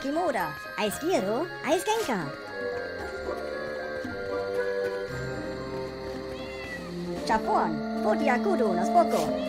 Kimura. A izquierdo, a Iskenka. Chapón, Putiakudu, nos poco.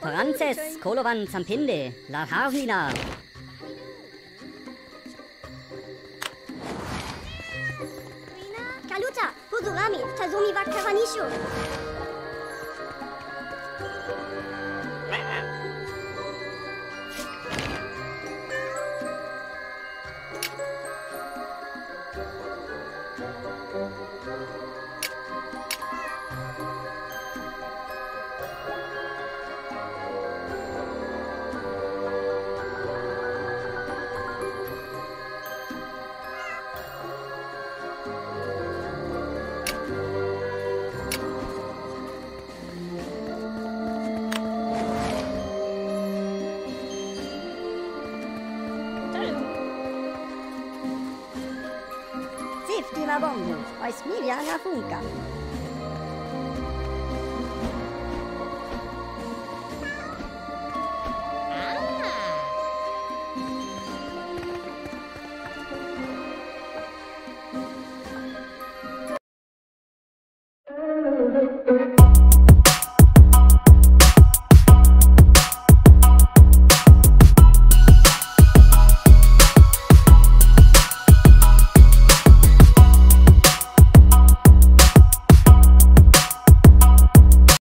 Frances, Kolovan, Zampinde, La Harnina. Kaluta, Huzurami, Tazumi wa Śliwa bąbnąć, oj śmiwiana funka.